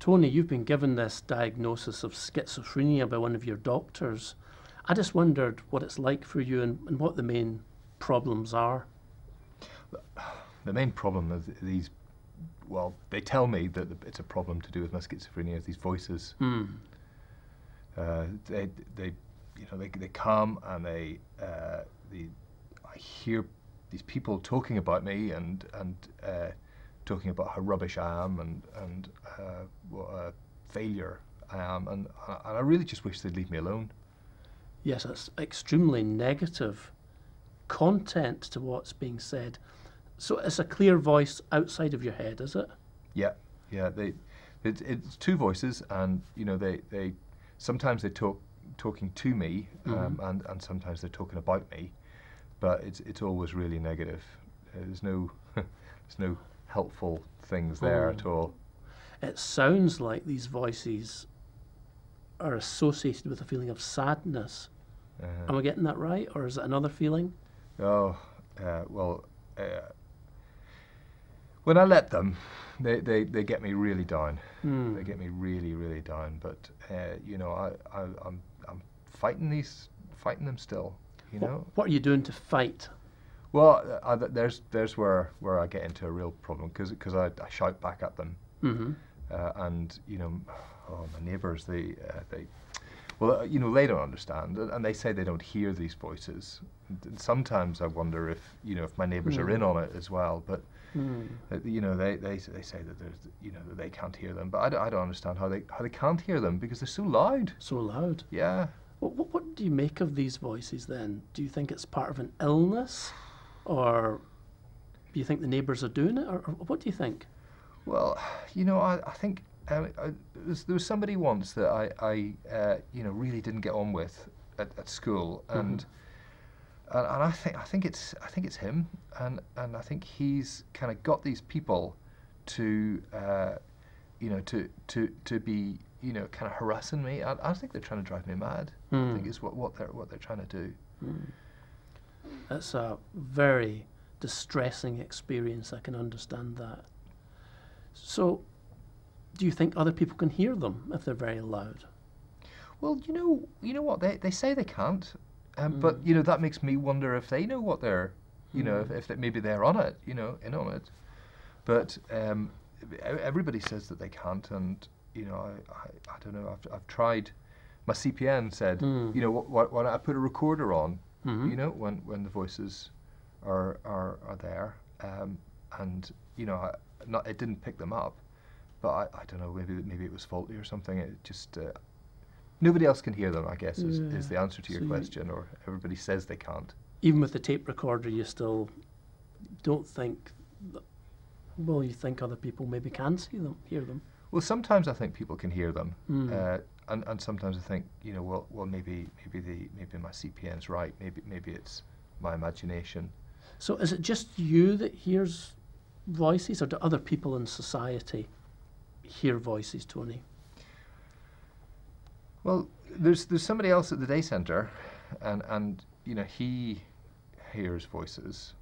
Tony, you've been given this diagnosis of schizophrenia by one of your doctors. I just wondered what it's like for you and, and what the main problems are. The main problem is these, well, they tell me that it's a problem to do with my schizophrenia, these voices. Mm. Uh, they, they, you know, they, they come and they, uh, they, I hear these people talking about me and, and uh, talking about how rubbish I am and, and uh, what a failure I am. And, and I really just wish they'd leave me alone. Yes, it's extremely negative content to what's being said. So it's a clear voice outside of your head, is it? Yeah, yeah. They, it, it's two voices, and you know they, they sometimes they talk talking to me, um, mm-hmm. and and sometimes they're talking about me, but it's it's always really negative. There's no there's no helpful things there at all. It sounds like these voices are associated with a feeling of sadness. Uh-huh. Am I getting that right, or is it another feeling? Oh, uh, well, uh, when I let them, they, they, they get me really down. Mm. They get me really, really down. But uh, you know, I, I I'm I'm fighting these, fighting them still. You what, know. What are you doing to fight? Well, I, there's there's where, where I get into a real problem because because I, I shout back at them, mm-hmm. uh, and you know, oh, my neighbours they uh, they well, uh, you know, they don't understand, and they say they don't hear these voices. And sometimes I wonder if you know if my neighbours mm. are in hmm. on it as well. But mm. uh, you know, they, they they say that there's you know that they can't hear them, but I don't, I don't understand how they how they can't hear them because they're so loud. So loud. Yeah. What, what, what do you make of these voices then? Do you think it's part of an illness, or do you think the neighbours are doing it, or, or what do you think? Well, you know, I, I think um, I, there was somebody once that I, I uh, you know, really didn't get on with at, at school, mm-hmm. and, mm-hmm. and and I think I think it's I think it's him, and and I think he's kind of got these people to, uh, you know, to to to be you know kind of harassing me. I, I think they're trying to drive me mad. Mm. I think is what what they're what they're trying to do. Mm. That's a very distressing experience. I can understand that. So do you think other people can hear them if they're very loud? Well, you know, you know what they they say they can't, um, mm. but you know that makes me wonder if they know what they're, you mm. know, if, if they, maybe they're on it, you know, in on it. But um, everybody says that they can't, and you know, I, I, I don't know. I've, I've tried. My CPN said, mm. you know, why, why don't I put a recorder on? Mm-hmm. You know, when when the voices are are are there, um, and you know, I, not it didn't pick them up but I, I don't know. Maybe maybe it was faulty or something. It just uh, nobody else can hear them. I guess is, yeah. is the answer to your so question, or everybody says they can't. Even with the tape recorder, you still don't think. That, well, you think other people maybe can see them, hear them. Well, sometimes I think people can hear them, mm. uh, and and sometimes I think you know, well, well, maybe maybe the maybe my CPN's right. Maybe maybe it's my imagination. So, is it just you that hears voices, or do other people in society hear voices, Tony? Well, there's there's somebody else at the day centre, and and you know he hears voices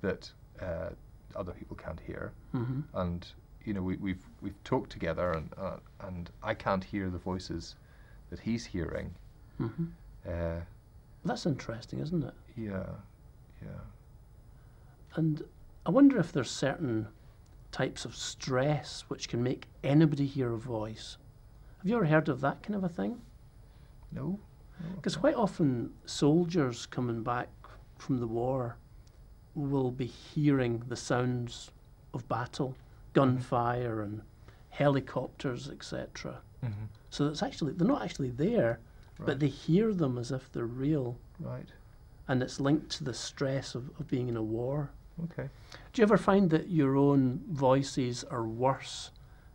that uh, other people can't hear, mm-hmm. and you know we, have we've, we've talked together, and uh, and I can't hear the voices that he's hearing. Mm-hmm. Uh, That's interesting, isn't it? Yeah, yeah. And I wonder if there's certain types of stress which can make anybody hear a voice. Have you ever heard of that kind of a thing? No. Because quite often soldiers coming back from the war will be hearing the sounds of battle, gunfire and helicopters, etc. Mm-hmm. So it's actually they're not actually there, right. but they hear them as if they're real. Right. And it's linked to the stress of, of being in a war. Okay. Do you ever find that your own voices are worse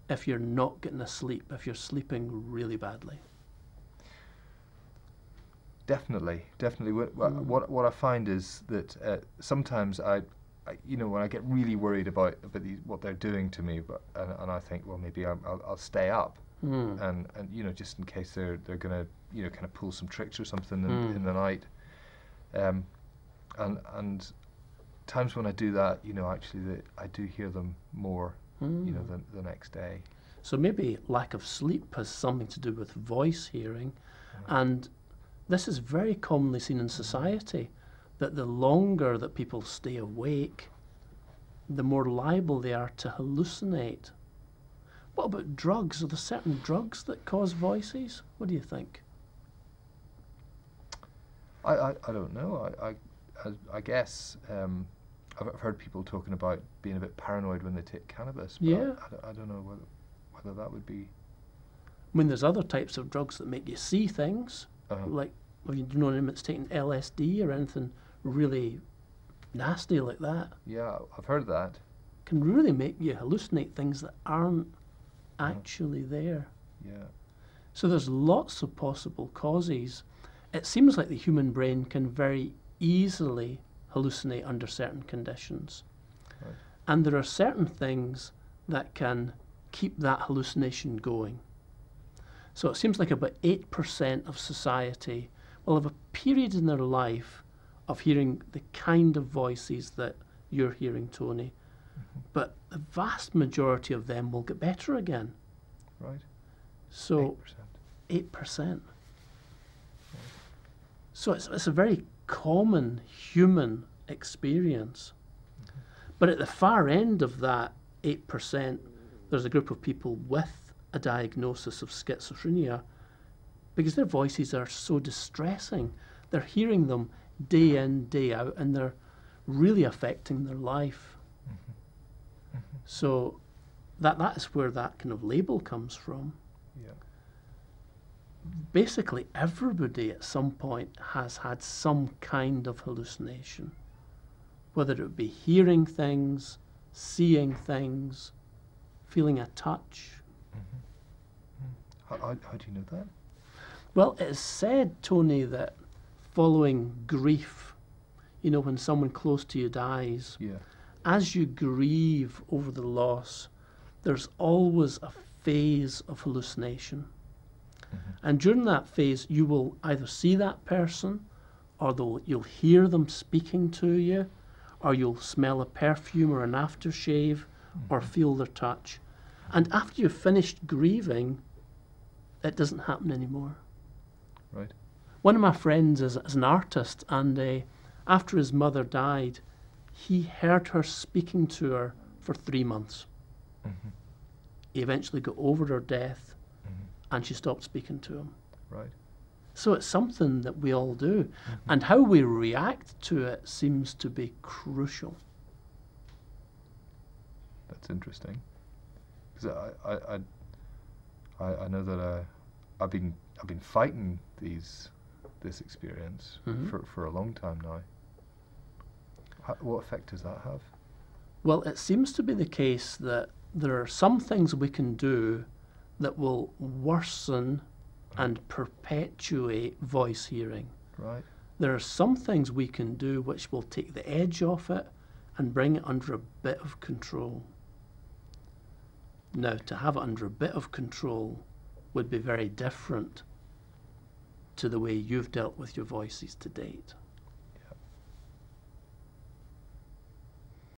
if you're not getting a sleep, if you're sleeping really badly? Definitely, definitely. What, mm. what, what I find is that uh, sometimes I, I, you know, when I get really worried about, about these, what they're doing to me, but and, and I think, well, maybe i will I'll stay up, mm. and and you know, just in case they're they're gonna, you know, kind of pull some tricks or something in, mm. in the night. Um, and and times when I do that, you know, actually, the, I do hear them more, mm. you know, hmm. the, the next day. So maybe lack of sleep has something to do with voice hearing, and this is very commonly seen in society that the longer that people stay awake, the more liable they are to hallucinate. What about drugs? Are there certain drugs that cause voices? What do you think? I, I, I don't know. I, I, I, I guess um, I've, I've heard people talking about being a bit paranoid when they take cannabis. But Yeah. I, I don't- I don't know whether, whether that would be. I mean, there's other types of drugs that make you see things, Uh, like have you known anyone that's taken LSD or anything really nasty like that? yeah, I've heard that. Can really make you hallucinate things that aren't mm. actually there. Yeah. So there's lots of possible causes. It seems like the human brain can very easily hallucinate under certain conditions. Right. And there are certain things that can keep that hallucination going. So it seems like about 8% of society will have a period in their life of hearing the kind of voices that you're hearing, Tony. Mm-hmm. But the vast majority of them will get better again. Right. So 8%. 8%. So it's, it's a very common human experience. Mm-hmm. But at the far end of that 8%, there's a group of people with a diagnosis of schizophrenia because their voices are so distressing. They're hearing them day in, day out, uh, and they're really affecting their life. Mm-hmm. So that, that is where that kind of label comes from Yeah. basically everybody at some point has had some kind of hallucination, whether it would be hearing things, seeing things, feeling a touch. Mm-hmm. Mm-hmm. How, how, how do you know that? Well, it is said, Tony, that following grief, you know, when someone close to you dies, Yeah. as you grieve over the loss, there's always a phase of hallucination. Mm-hmm. And during that phase, you will either see that person, or you'll hear them speaking to you, or you'll smell a perfume or an aftershave, or mm-hmm. feel their touch. And after you've finished grieving, it doesn't happen anymore. Right. One of my friends is, is an artist, and uh, after his mother died, he heard her speaking to her for three months. Mhm. He eventually got over her death, Mhm. and she stopped speaking to him. Right. So it's something that we all do, and how we react to it seems to be crucial. That's interesting. Because I, I, I, I, I know that uh, I've been I've been fighting these this experience Mhm. for, for a long time now. How, what effect does that have? Well, it seems to be the case that there are some things we can do that will worsen and perpetuate voice hearing. Right. There are some things we can do which will take the edge off it and bring it under a bit of control. Now, to have it under a bit of control would be very different to the way you've dealt with your voices to date.